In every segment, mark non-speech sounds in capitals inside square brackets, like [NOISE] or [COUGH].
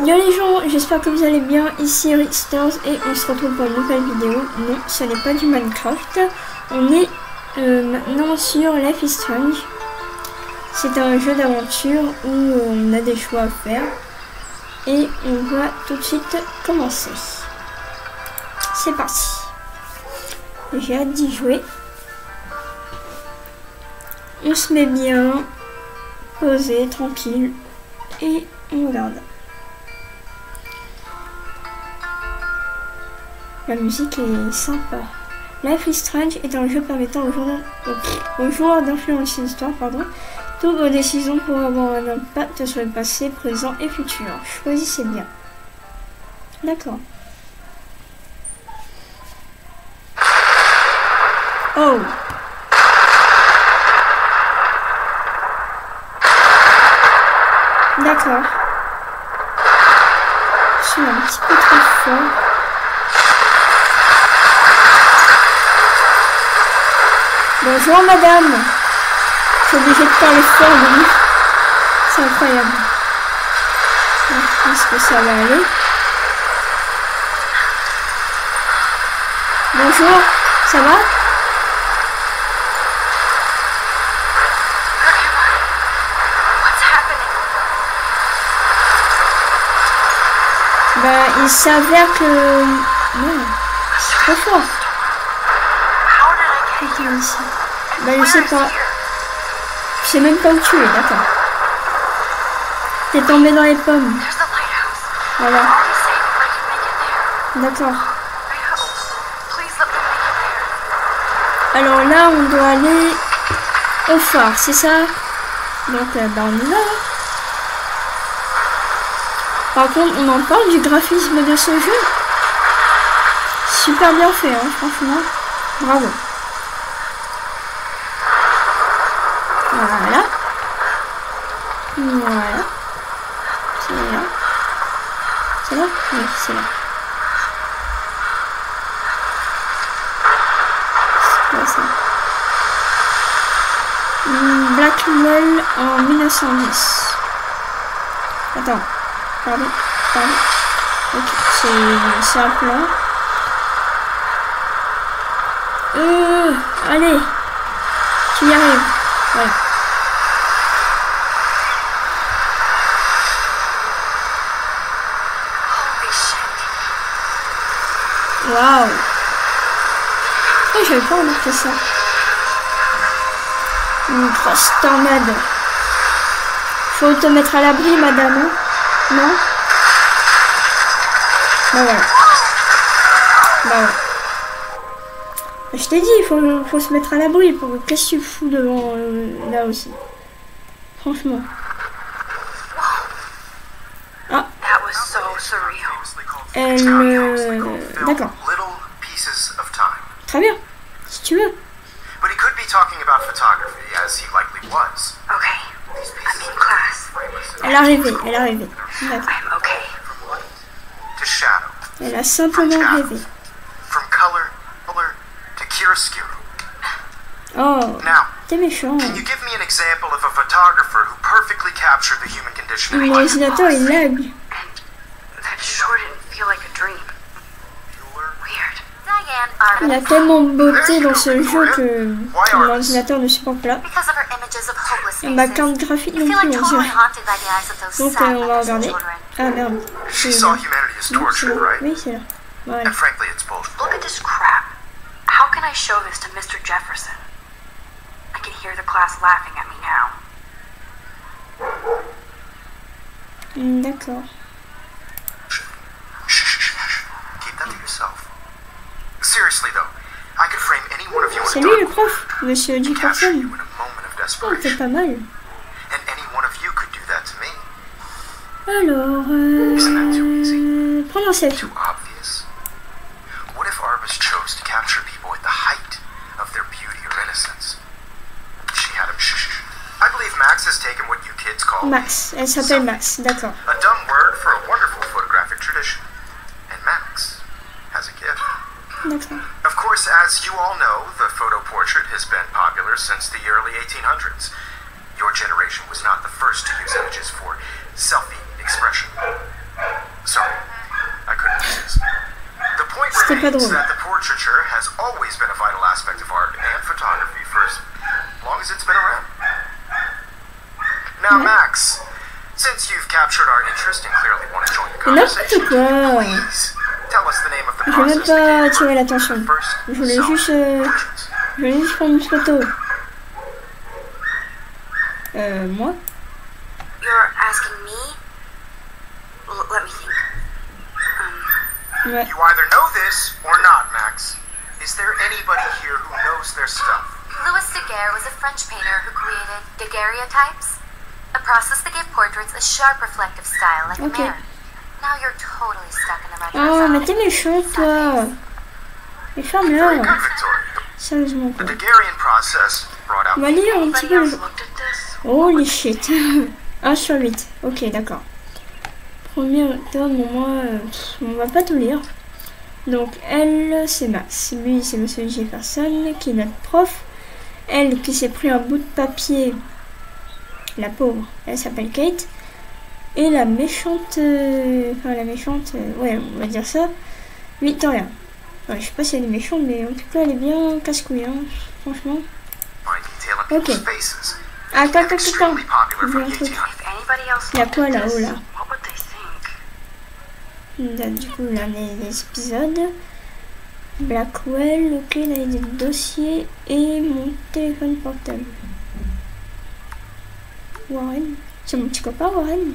Yo les gens, j'espère que vous allez bien, ici Rick Stars et on se retrouve pour une nouvelle vidéo. Non, ce n'est pas du Minecraft, on est euh, maintenant sur Life is Strange. C'est un jeu d'aventure où euh, on a des choix à faire et on va tout de suite commencer. C'est parti. J'ai hâte d'y jouer. On se met bien, posé, tranquille et on regarde. La musique est sympa. Life is Strange est un jeu permettant aux joueurs, d'influencer l'histoire, pardon, toutes vos décisions pour avoir un impact sur le passé, présent et futur. Choisissez bien. D'accord. Oh D'accord. Je suis un petit peu trop fort. Bonjour madame. Je suis obligée de parler fort, oui. C'est incroyable. Est-ce que ça va aller Bonjour, ça va? Bah, il s'avère que... Non, c'est trop fort. Ici. Bah, je sais pas. Je sais même pas où tu es, d'accord. T'es tombé dans les pommes. Voilà. D'accord. Alors là, on doit aller au phare, c'est ça? Donc, euh, bah, va. Par contre, on en parle du graphisme de ce jeu? Super bien fait, hein, franchement. Bravo. Voilà. Voilà. C'est là. C'est là Oui, c'est là. C'est quoi ça En 1910. Attends. Pardon. Pardon. Ok, c'est un plan. Euh, allez. Tu y arrives. Voilà. Waouh oh, J'avais pas remarqué ça. Une grosse tornade. Faut te mettre à l'abri, madame. Hein non? Bah voilà. Bah voilà. Je t'ai dit, il faut, faut, se mettre à l'abri. Qu'est-ce que tu fous devant euh, là aussi? Franchement. Ah. Elle... Euh... D'accord. Très bien. Si tu veux. But he could be talking about photography, as he likely was. Okay, I'm in class. Elle a rêvé, elle a rêvé. Elle a simplement rêvé. from color, color to chiaroscuro. Oh, Now, t'es méchant. can you give me an example of a photographer who perfectly captured the human condition in Mon life? ordinateur il lag. And that sure didn't feel like a dream. Bueller? Weird. Il y a tellement de beauté dans ce jeu que mon ordinateur ne supporte pas. Because of her images of hopeless Et ma carte graphique non feel plus, like on dirait. haunted by the eyes of those Donc euh, on va regarder. Ah merde. C'est là. Non, c'est là. Oui, c'est là. Voilà. And frankly, it's bullshit. Look at this crap. How can I show this to Mr. Jefferson? I can hear the class laughing at me now. Hmm, D'accord. Seriously, though, I could frame any one of you in C'est a lui le prof, monsieur Jefferson. in a moment of Oh, c'est desperation, pas mal. and any one of you could do that to me. Alors, euh... Prends un selfie. Too obvious. What if Arbus chose to capture people at the height of their beauty or innocence? She had him. I believe Max has taken what you kids call Max, elle s'appelle Max, d'accord. has been popular since the early 1800s. Your generation was not the first to use images for selfie expression. Sorry, I couldn't resist. The point remains that the portraiture has always been a vital aspect of art and photography for as long as it's been around. Now, Max, since you've captured our interest and clearly want to join the conversation, please tell us the name of the process self-portraits. je voulais juste prendre une photo. Euh, moi You're asking me? L- let me think. Um, Ouais. You either know this or not, Max. Is there anybody here who knows their stuff? Louis Daguerre was a French painter who created daguerreotypes, a process that gave portraits a sharp reflective style like Okay. a mirror. Now you're totally stuck in the retro Oh, mais zone. t'es méchant, toi. Mais Very ferme-la. good, Victoria. Sérieusement, quoi. On va lire un petit peu le... Holy shit. [LAUGHS] 1 sur 8. Ok, d'accord. Premier tome, moi, euh, on va pas tout lire. Donc, elle, c'est Max. Lui, c'est Monsieur Jefferson, qui est notre prof. Elle, qui s'est pris un bout de papier. La pauvre, elle s'appelle Kate. Et la méchante. euh, Enfin, la méchante. euh, ouais, on va dire ça. Victoria. Ouais, je sais pas si elle est méchante, mais en tout cas, elle est bien casse-couille, hein, franchement. faces. Ah, attends, attends, attends. Il y a from un the truc. 1800s. If anybody else Il y a looked quoi là-haut, là? Think? Là, du coup, là, les, les épisodes. Blackwell, ok, là, il y a des dossiers et mon téléphone portable. Warren. C'est mon petit copain, Warren.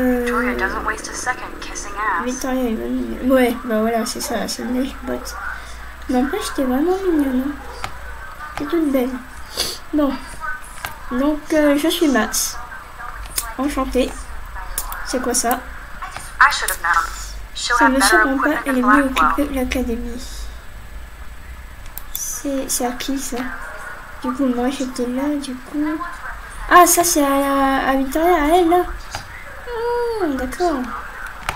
Victoria doesn't waste a second kissing ass. Victoria est bonne. Ouais, bah voilà, c'est ça, c'est une lèche botte. N'empêche, t'es vraiment mignonne. hein. T'es toute belle. Bon. Donc, euh, je suis Max. Enchantée. C'est quoi ça? I should have known. She'll Ça have me surprend pas, elle est mieux occupée l'académie. C'est à qui ça? Du coup, moi j'étais là, du coup. Ah, ça c'est à, à Victoria, à elle là d'accord.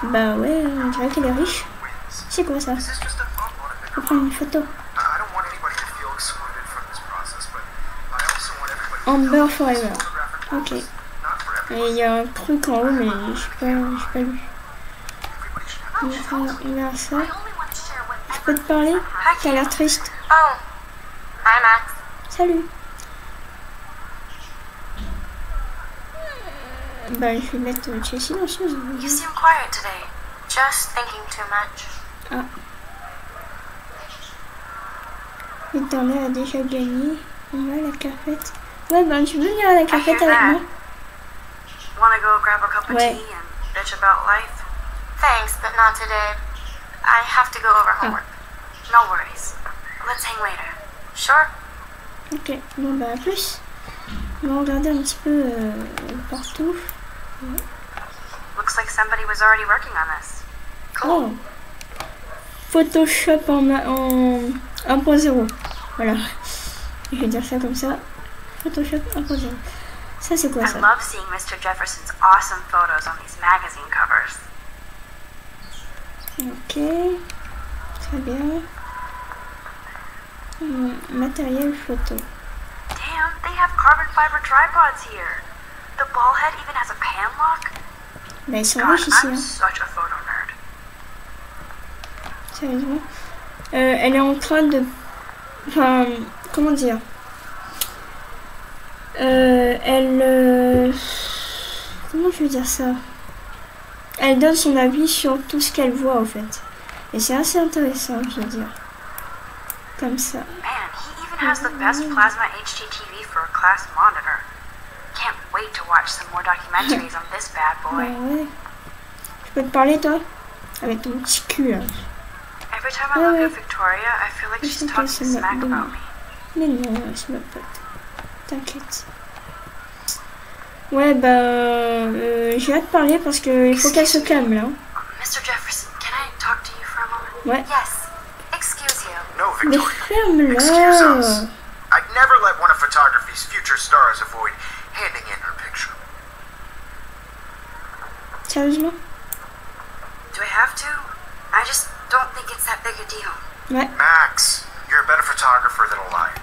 Bah ouais, on dirait qu'elle est riche. C'est quoi ça a on prendre une photo. I don't want anybody to feel excluded from this process, but I also want everybody Amber Forever. Ok. Et il y a un truc en haut, mais je sais pas, j'ai pas va, on va voir ça. Je peux te parler? T'as l'air triste. Oh. Salut. Bah, je vais mettre euh, silencieuse. You seem quiet today. Just thinking too much. Victoria a déjà gagné. On va à la cafette. Ouais, ben tu veux venir à la cafette hear avec moi? Wanna go grab a cup of Ouais. tea and bitch about life? Thanks, but not today. I have to go over homework. No worries. Let's hang later. Sure? Ok, bon bah à plus. On va regarder un petit peu euh, partout. Mm-hmm. Looks like somebody was already working on this. Oh Photoshop en, en 1.0. Voilà. Je vais dire ça comme ça. Photoshop 1.0. Ça c'est quoi ça I love seeing Mr. Jefferson's awesome photos on these magazine covers. Ok. Très bien. Hum, matériel photo. Damn, they have carbon fiber tripods here. The ball head even has a pan lock? Bah ils sont God, riches ici, hein. such a photo nerd. Sérieusement. Euh, elle est en train de... Enfin, comment dire? Euh, Elle... euh, Comment je vais dire ça? Elle donne son avis sur tout ce qu'elle voit, en fait. Et c'est assez intéressant, je veux dire. Comme ça. Man, he even has the best plasma HDTV for a class monitor. Can't wait to watch some more documentaries on this bad Bah boy. ouais. Je peux te parler, toi Avec ton petit cul là. Every time I look at Victoria, I feel like she's talking smack about me. Mais non, c'est ma pote. T'inquiète. Ouais, bah. euh, J'ai hâte de parler parce qu'il faut qu'elle se calme là. Mr. Jefferson, can I talk to you for a moment? Ouais. Yes. Excuse you. No, Victoria. Excuse ferme-la us. I'd never let one of photography's future stars avoid handing in her picture. Sérieusement Do I have to? I just don't think it's that big a deal. Ouais. Max, you're a better photographer than a liar.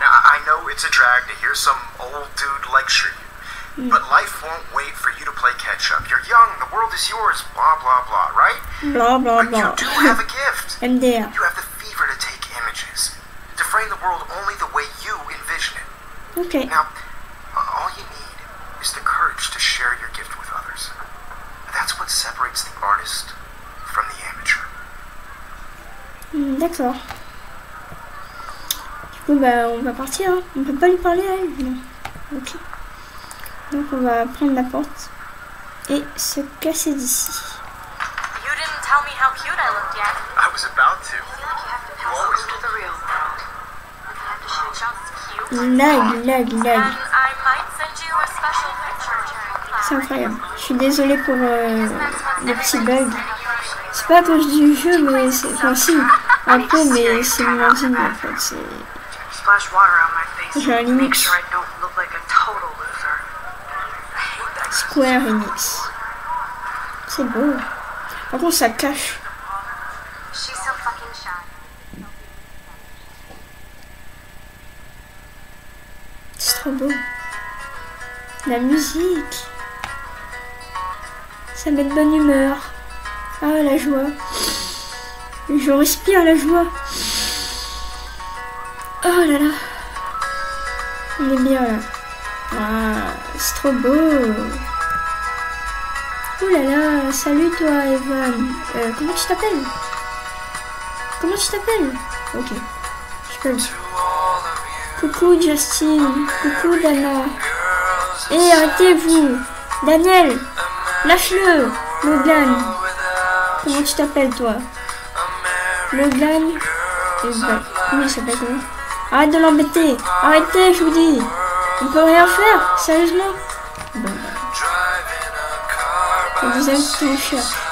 Now, I I know it's a drag to hear some old dude lecture you, mm. but life won't wait for you to play catch up. You're young, the world is yours, blah, blah, blah, right? Blah, blah, But you do have a [LAUGHS] gift. MDR. You have the fever to take images, to frame the world only the way you envision it. Ok. Now, all you need is the courage to share your gift with others. That's what separates the artist from the amateur. Hmm, D'accord. Du coup, bah, on va partir. Hein. On peut pas lui parler à elle Non. Ok. Donc, on va prendre la porte et se casser d'ici. You didn't tell me how cute I looked yet. I was about to. You always to the real world. Just cute. Lag, lag, lag. And I might send you a special picture during class. C'est incroyable. Je suis désolée pour euh, les petits bugs. C'est pas à cause du jeu, mais c'est. Enfin, si, un peu, mais c'est mon ordi en fait. C'est. J'ai un Linux. Square Enix. C'est beau. Par contre, ça cache. C'est trop beau. La musique. Ça met de bonne humeur. Ah, la joie. Je respire la joie. Oh là là. On est bien. Ah, c'est trop beau. Oh là là, salut toi Evan. Euh, comment tu t'appelles? Comment tu t'appelles? Ok. Je peux. Coucou Justin. Coucou Dana. Et arrêtez-vous. Daniel. Lâche-le. Logan. Comment tu t'appelles toi? Logan? Evan. Comment il s'appelle comment Arrête de l'embêter. Arrêtez, je vous dis. On peut rien faire. Sérieusement. Bon. Le design c'est trop cher.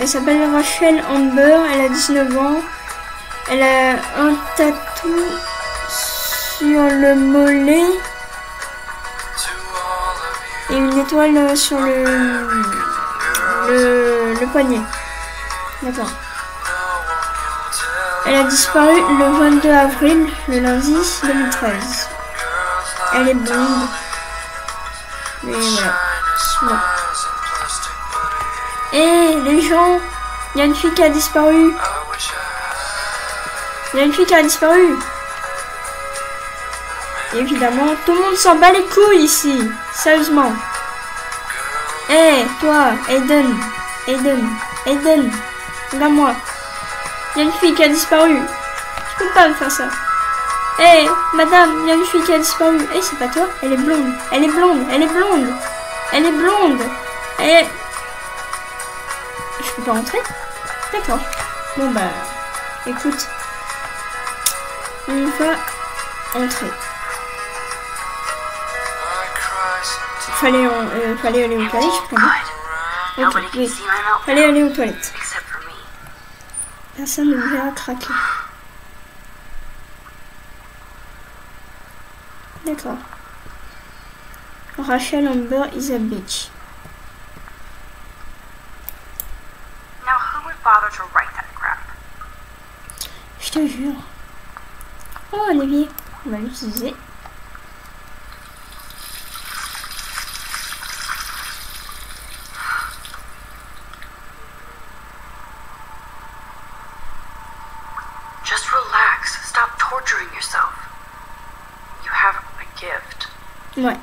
Elle s'appelle Rachel Amber, elle a 19 ans. Elle a un tatou sur le mollet et une étoile sur le, le, le poignet. D'accord. Elle a disparu le 22 avril, le lundi 2013. Elle est blonde. Mais voilà. Bon. Et les gens, il y a une fille qui a disparu. Il y a une fille qui a disparu. Évidemment, tout le monde s'en bat les couilles ici. Sérieusement. Hé, toi, Aiden. Aiden. Aiden. Regarde-moi. Il y a une fille qui a disparu. Tu peux pas me faire ça. Hé, madame, il y a une fille qui a disparu. Hé, c'est pas toi Elle est blonde. Elle est blonde. Elle est blonde. Elle est blonde. Elle est... Peux pas rentrer D'accord. Bon bah, écoute. On va entrer. Fallait, en- euh, fallait aller aux toilettes, je crois. Ok, oui. Fallait aller aux toilettes. Personne ne me verra craquer. D'accord. Rachel Amber is a bitch. Now, who would bother to write that crap? Je te jure. Oh, un évier. On va l'utiliser. Just relax. Stop torturing yourself. You have a gift. Ouais.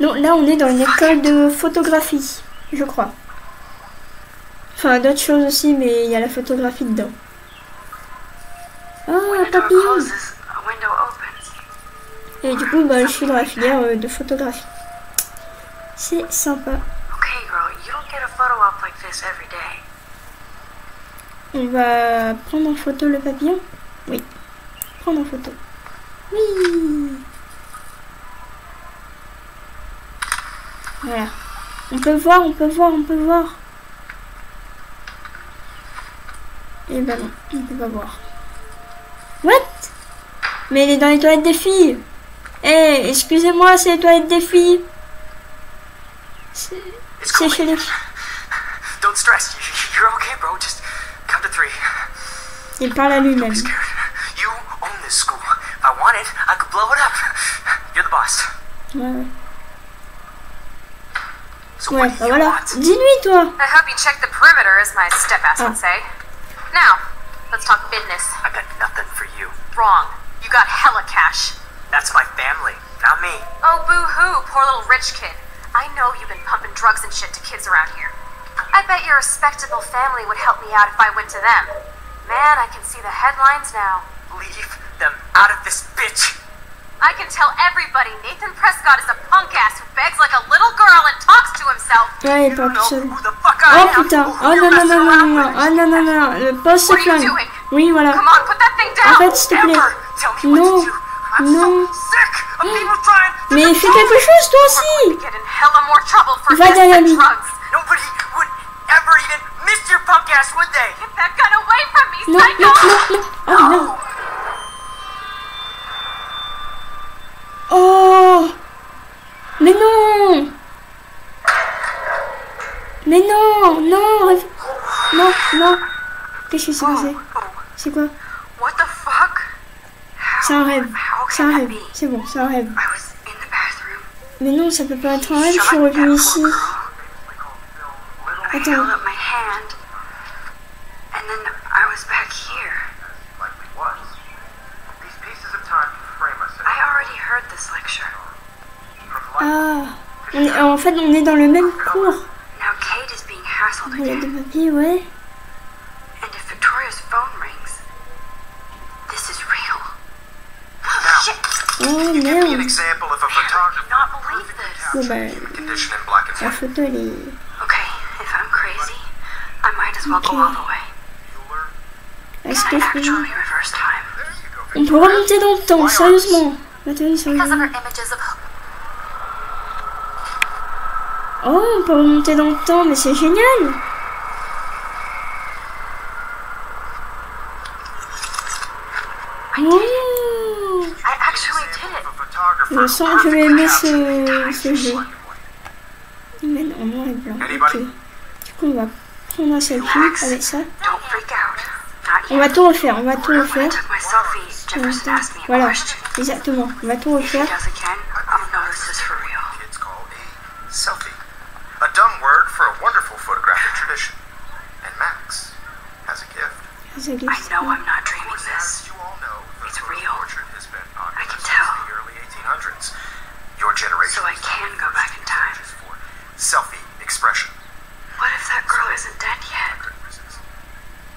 Non, là on est dans une école de photographie, je crois. Enfin, d'autres choses aussi, mais il y a la photographie dedans. Ah, door papillon. Et du coup, bah, je suis dans la filière euh, de photographie. C'est sympa. Okay, girl, you don't get a photo op like this every day. On va prendre en photo le papillon? Oui. Prendre en photo. Oui Voilà. On peut voir, on peut voir, on peut voir. Et ben non, on peut pas voir. What? Mais il est dans les toilettes des filles Eh, excusez-moi, c'est les toilettes des filles. C'est chez les... [LAUGHS] Don't stress. You- You're okay, bro. Just count to three. Il parle à lui-même. You own this school. If I wanted, I could blow it up. [LAUGHS] You're the boss. Ouais, ouais. So Ouais, bah voilà. Dis-lui, toi I hope you check the perimeter, as my step-ass Oh. would say. Now, let's talk business. I got nothing for you. Wrong. You got hella cash. That's my family, not me. Oh, boo-hoo, poor little rich kid. I know you've been pumping drugs and shit to kids around here. I bet your respectable family would help me out if I went to them. Man, I can see the headlines now. Leave them out of this bitch. I can tell everybody Nathan Prescott is a punk ass who begs like a little girl and talks to himself. Ouais, il You parle know who the fuck I Oh putain. Oh you're non non non non non. non. Ah non non non. Are you flingue? Oui voilà. Fait s'il te plaît. Non. Non. Mais fais quelque chose toi aussi. Va derrière lui. Non non non non Oh non Oh. Mais non Mais non Non rêve- Non non Qu'est-ce qui s'est passé? C'est quoi? What the fuck? C'est un rêve C'est un rêve? C'est bon c'est un rêve I was in the bathroom. Mais non ça peut pas être un rêve Je suis that revenu poor ici Attends. held up my hand, and then I was back here. Like we was. These pieces of time frame us I already heard this lecture. Ah on est, En fait on est dans le même cours again, des papiers ouais and if Victoria's phone rings, this is real. Shit! Oh Give me an merde example of a photographer not believe this. Bon bah condition in black and la photo elle est... Okay, if I'm crazy, I might as well go all the way. Est-ce que je peux... On peut remonter dans le temps, sérieusement Mathéo, Because of on peut remonter dans le temps, mais c'est génial Oh I actually did it. A photographer Je sens que je vais aimer ce, jeu. Mais non, en noir et blanc. Ok. Anybody? Du coup, on va prendre un selfie avec ça. Don't freak out. Not On va tout refaire, on va tout refaire. Voilà, exactement. On va tout refaire. Photographic tradition. And Max has a gift. Ça I know I'm not dreaming this. As you all know, the It's real. portrait has been popular I can tell. the early 1800s. Your generation So I can go back in time. for selfie expression. What if that girl isn't dead yet?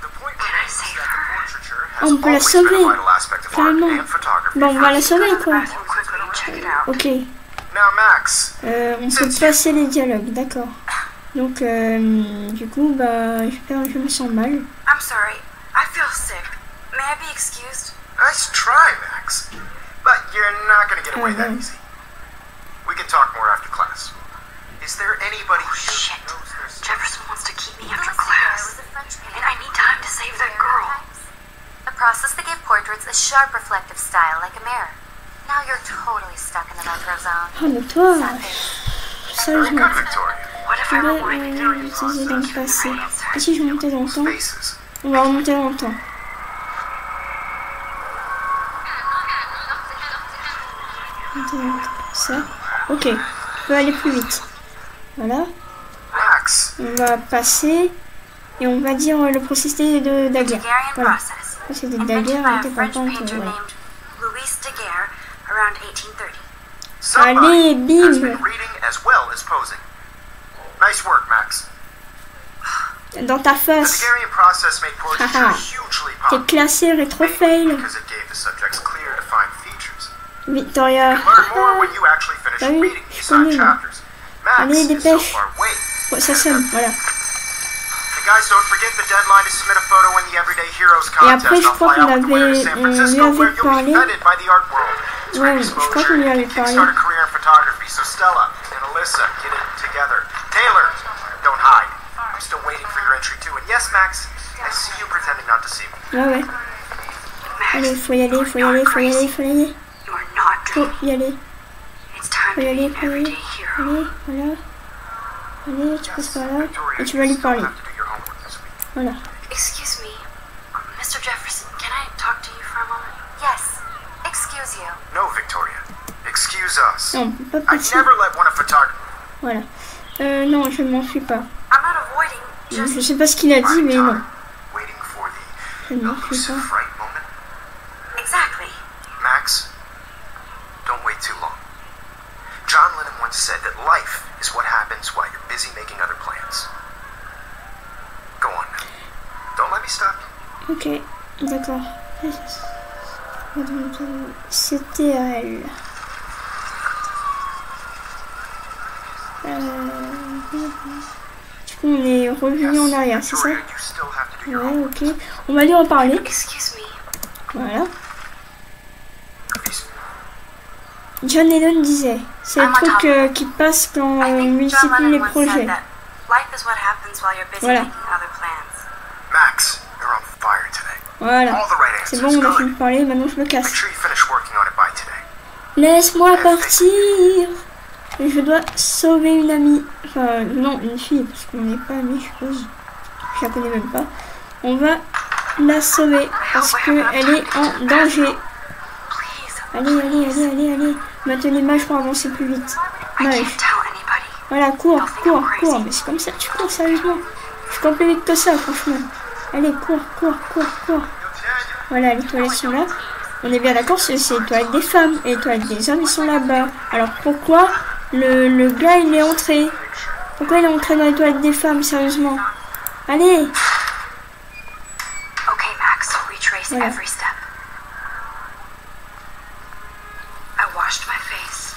The point Can I save her? the portraiture has On peut la always been sauver. a vital aspect of art Carrément. and photography. Bon, on va la Go sauver, to the quoi. bathroom quickly and check it out. Ok. Now, Max, Euh, on peut passer les dialogues, d'accord. Donc, euh, du coup, bah, je, je me sens mal. I'm sorry. I feel sick. May I be excused? nice try, Max. But you're not going to get away that Mhm. easy. We can talk more after class. Is there anybody Oh, here shit. who knows there's Jefferson wants to keep me after class. was a French painter And I need time to save that girl. A process that gave portraits a sharp reflective style like a mirror. Now you're totally stuck in the retro zone. Ah, mais toi, very sérieusement, good, Victoria? Euh, time? utiliser dans le passé. Et si je remontais dans le temps. On va remonter dans le temps. Ça. Ok. On peut aller plus vite. Voilà. On va passer et on va dire euh, le processus de Daguerre. Voilà. c'est de Daguerre, était around 1830. somebody Allez, bim Nice work, Max. [SIGHS] Dans ta face. Haha. T'es classé rétro fail. Victoria. T'as vu Je connais. Allez, dépêche. Ouais, ça sonne, voilà. Et après, je crois qu'on avait, on lui avait parlé. Ouais, je crois qu'on lui avait parlé. Stella and Alyssa, get it together. Taylor, don't hide. I'm still waiting for your entry too. And yes, Max, I see you pretending not to see me. Ouais, ouais. Allez, faut y aller, faut y aller, faut y aller, faut y aller. You are not Faut dreaming. y aller. It's time Faut to y be aller, an faut y everyday aller. hero. Allez, voilà. Allez, tu passes par là. Victoria, Et tu vas lui parler. have to do your homework this week. Voilà. Excuse me, um, Mr. Jefferson, can I talk to you for a moment? Yes. Excuse you. No, Victoria. Excuse us. Non, on peut pas I passer. never let one of photography. Voilà. Euh, non, je ne m'en suis pas. Je sais pas ce qu'il a dit, mais non. Je ne m'en suis pas. Max, don't wait too long. John Lennon once said that life is what happens while you're busy making other plans. Go on. Don't let me stop you. Ok, d'accord. C'était à elle. Euh... Du coup, on est revenu en arrière, c'est ça Ouais, ok. On va lui en parler. Voilà. John Lennon disait, c'est le truc euh, qui passe quand I on multiplie les projets. said that life is what happens while you're busy Voilà. making other plans. Max, you're on fire today. Voilà. C'est bon, on a fini de parler, maintenant je me Make casse. sure you finish working on it by today. Laisse-moi partir Je dois sauver une amie. Enfin, non, une fille, parce qu'on n'est pas amis, je suppose. Je la connais même pas. On va la sauver, parce qu'elle est en danger. Allez, allez, allez, allez, allez. Maintenez mage pour avancer plus vite. Mage. Voilà, cours, cours, cours. Mais c'est comme ça tu cours, sérieusement. Je cours plus vite que ça, franchement. Allez, cours, cours, cours, cours. Voilà, les toilettes sont là. On est bien d'accord, c'est les toilettes des femmes. Et les toilettes des hommes, ils sont là-bas. Alors pourquoi le, le gars, il est entré Pourquoi il est entré dans les toilettes des femmes, sérieusement? Allez Okay, Max, retrace Voilà. every step. I washed my face.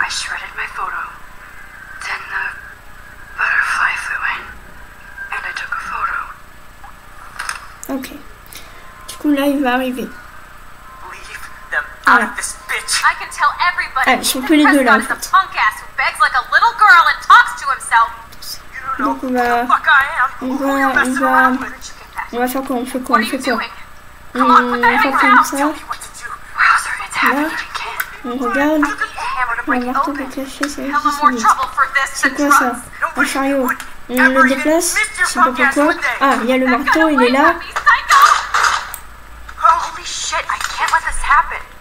I shredded my photo. Then the butterfly flew in. And I took a photo. Ok. Du coup, là, il va arriver. Everybody Ah, ils sont Ethan que les deux, là, en Prescott is fait. a punk ass who begs like a little girl and talks to himself. You don't Donc on va, on va, on va, on va faire quoi On fait quoi On fait quoi? On in your comme ça. Again. On regarde. On va marteau pour cacher, ça va C'est quoi ça? Un chariot. On le déplace. Je sais pas pourquoi. Ah, il y a le marteau, il est là. Holy shit, I can't let this happen.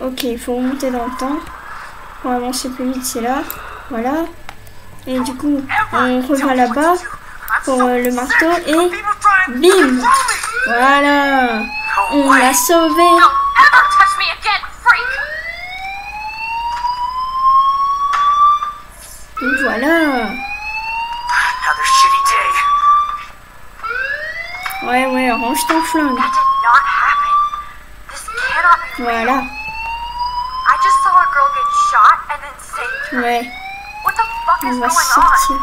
Ok, il faut remonter dans le temps. Pour avancer plus vite, c'est là. Voilà. Et du coup, on revient là-bas pour euh, le marteau et bim Voilà On l'a sauvé! Donc voilà Another shitty day. Ouais, ouais, range ton flingue. Cannot be I just saw a girl get shot and then saved her. ouais, What the fuck is on va going on? sortir.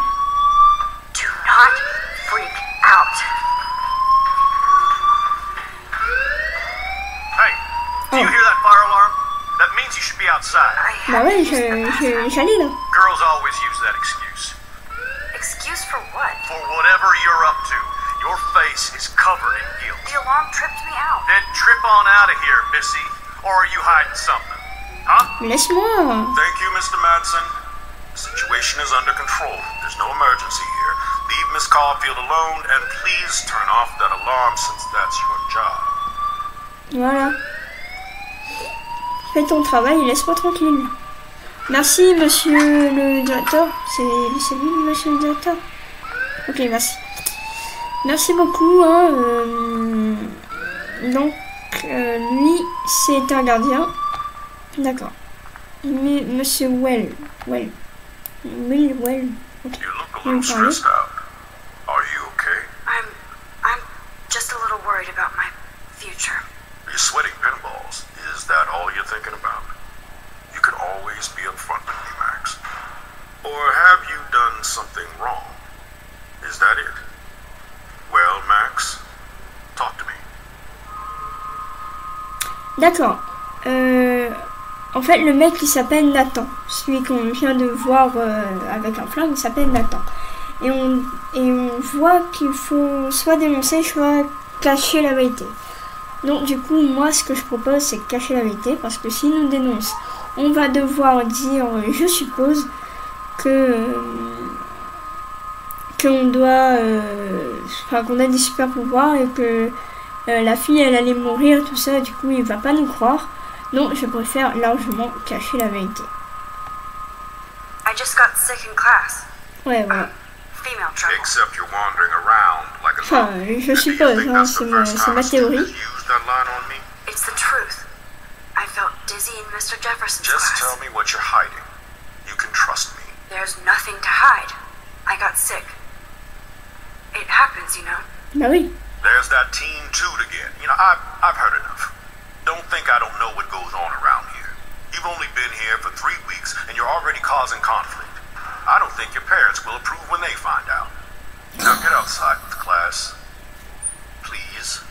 Do not freak out. Hey, do you Oh. hear that fire alarm? That means you should be outside. I Bah have ouais, used the je- bathroom. je- j'allais là. Girls always use that excuse. Excuse for what? For whatever you're up to, your face is covered in guilt. The alarm tripped me out. Then trip on out of here, Missy. Or are you hiding something? Huh? Laisse-moi Thank you, Mr. Madsen. The situation is under control. There's no emergency here. Leave Miss Caulfield alone and please turn off that alarm since that's your job. Voilà. Fais ton travail et laisse-moi tranquille. Merci, monsieur le directeur. C'est lui, monsieur le directeur Ok, merci. Merci beaucoup. Hein, euh, Donc, euh, lui, c'est un gardien. D'accord. Mais, monsieur Well. Well. Millwell. Ok. You look a you little parler stressed out. Are you okay? I'm. I'm just a little worried about my future. You're sweating pinballs. Is that all you're thinking about? You can always be upfront with me, Max. Or have you done something wrong? Is that it? D'accord. Euh, en fait, le mec il s'appelle Nathan. Celui qu'on vient de voir euh, avec un flingue, il s'appelle Nathan. Et on, voit qu'il faut soit dénoncer, soit cacher la vérité. Donc du coup, moi ce que je propose, c'est cacher la vérité, parce que si nous dénonce, on va devoir dire, euh, je suppose, que qu'on doit, enfin qu'on a des super pouvoirs et que euh, la fille elle allait mourir, tout ça, du coup il va pas nous croire. Donc je préfère largement cacher la vérité. I just got sick in class. Ouais. Female trouble. Except you're wandering around like a Enfin, je suppose, hein, c'est ma, c'est ma théorie. It's the truth. I felt dizzy in Mr. Jefferson's Just class. tell me what you're hiding. You can trust me. There's nothing to hide. I got sick. It happens, you know. Bah oui. There's that teen toot again. You know, I've, I've heard enough. Don't think I don't know what goes on around here. You've only been here for three weeks, and you're already causing conflict. I don't think your parents will approve when they find out. Now get outside with class. Please.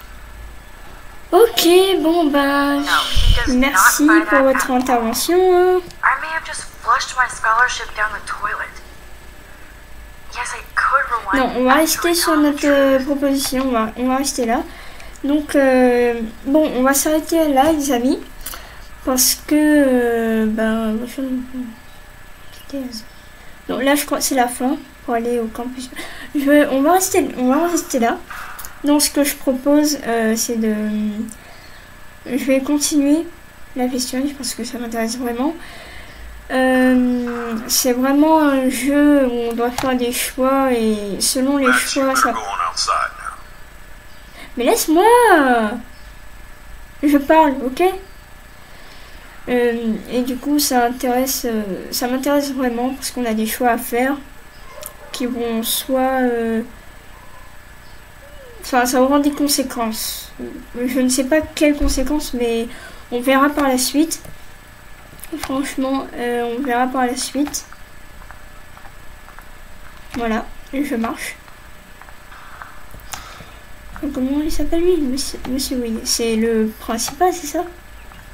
Ok, bon bah, No, he does merci not buy pour that votre at all. intervention. I may have just flushed my scholarship down the toilet. Non, on va rester sur notre euh, proposition, on va, on va rester là. Donc, euh, bon, on va s'arrêter là, les amis. Parce que, euh, ben, donc là, je crois que c'est la fin pour aller au campus. Je, on, va rester, on va rester là. Donc, ce que je propose, euh, c'est de. Je vais continuer la question parce que ça m'intéresse vraiment. Euh, c'est vraiment un jeu où on doit faire des choix et selon les choix, ça. Mais laisse-moi Je parle, ok? Euh, Et du coup, ça intéresse, euh, ça m'intéresse vraiment parce qu'on a des choix à faire qui vont soit... euh, Enfin, ça aura des conséquences. Je ne sais pas quelles conséquences, mais on verra par la suite. Franchement, euh, on verra par la suite. Voilà, je marche. Comment il s'appelle lui Monsieur, Monsieur. C'est le principal, c'est ça?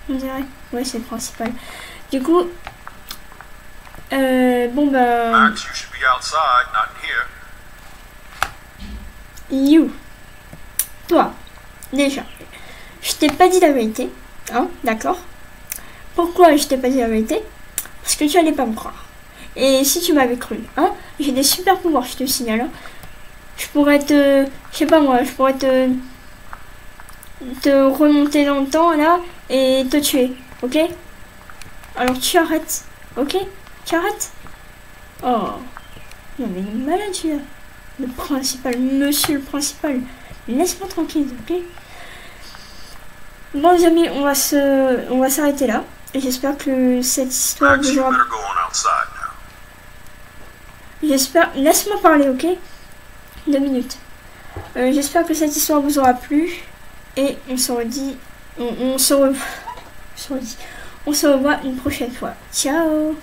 On dirait. Ouais, c'est le principal. Du coup, euh, bon ben, Max, you, toi, déjà, je t'ai pas dit la vérité, hein, d'accord? Pourquoi je t'ai pas dit la vérité? Parce que tu allais pas me croire. Et si tu m'avais cru, hein, j'ai des super pouvoirs, je te signale. hein. Je pourrais te, je sais pas moi, je pourrais te, te remonter dans le temps là et te tuer, ok? Alors tu arrêtes, ok? Tu arrêtes? Oh, non mais il est malade celui-là. Le principal, monsieur le principal. Laisse-moi tranquille, ok? Bon les amis, on va se, on va s'arrêter là. Et j'espère que cette histoire vous aura better go on outside now. J'espère. Laisse-moi parler, ok? Deux minutes. Euh, J'espère que cette histoire vous aura plu. Et on se redit. On, on se. [LAUGHS] On se revoit une prochaine fois. Ciao